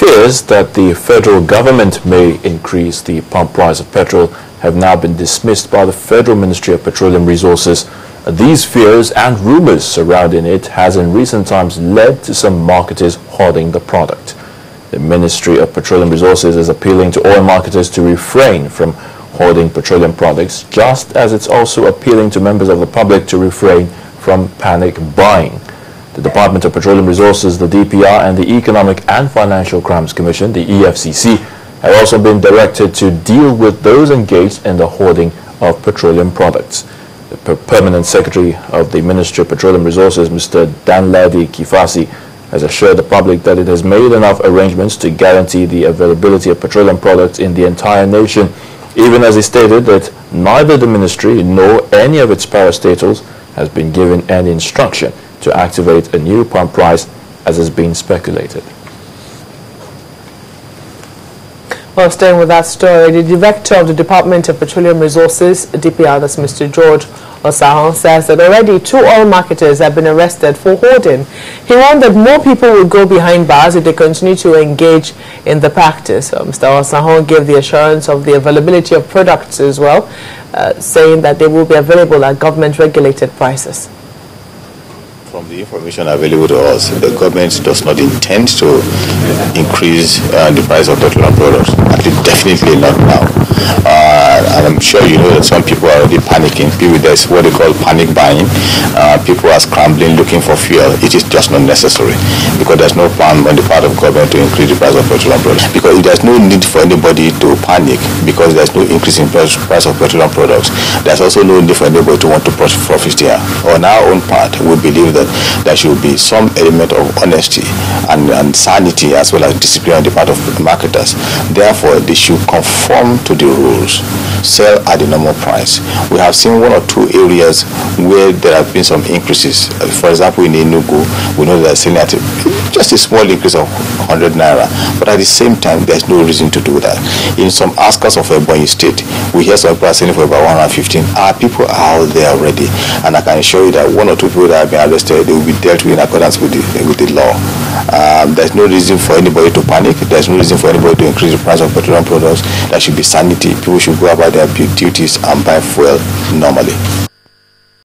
Fears that the federal government may increase the pump price of petrol have now been dismissed by the Federal Ministry of Petroleum Resources. These fears and rumors surrounding it has in recent times led to some marketers hoarding the product. The Ministry of Petroleum Resources is appealing to oil marketers to refrain from hoarding petroleum products, just as it's also appealing to members of the public to refrain from panic buying. The Department of Petroleum Resources, the DPR, and the Economic and Financial Crimes Commission, the EFCC, have also been directed to deal with those engaged in the hoarding of petroleum products. The Permanent Secretary of the Ministry of Petroleum Resources, Mr. Danladi Kifasi, has assured the public that it has made enough arrangements to guarantee the availability of petroleum products in the entire nation, even as he stated that neither the ministry nor any of its parastatals has been given any instruction to activate a new pump price as has been speculated. Well, staying with that story, the director of the Department of Petroleum Resources, DPR, that's Mr. George Osahon, says that already two oil marketers have been arrested for hoarding. He warned that more people will go behind bars if they continue to engage in the practice. Mr. Osahon gave the assurance of the availability of products as well, uh, saying that they will be available at government-regulated prices. From the information available to us, the government does not intend to increase uh, the price of petroleum products. At least definitely not now. And sure you know that some people are already panicking. People, there's what they call panic buying. Uh, people are scrambling looking for fuel. It is just not necessary because there's no plan on the part of government to increase the price of petroleum products. Because there's no need for anybody to panic because there's no increase in price of petroleum products. There's also no need for anybody to want to profit here. On our own part, we believe that that there should be some element of honesty and, and sanity as well as discipline on the part of marketers. Therefore, they should conform to the rules, sell at the normal price. We have seen one or two areas where there have been some increases. For example, in Enugu, we know that selling at just a small increase of 100 naira, but at the same time, there's no reason to do that. In some askers of Ebonyi State, we hear some people selling for about 115. Our people are out there already, and I can assure you that one or two people that have been arrested they will be dealt with in accordance with the, with the law. Um, there's no reason for anybody to panic. There's no reason for anybody to increase the price of petroleum products. There should be sanity. People should go about their duties and buy fuel normally.